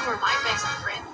You were my best friend,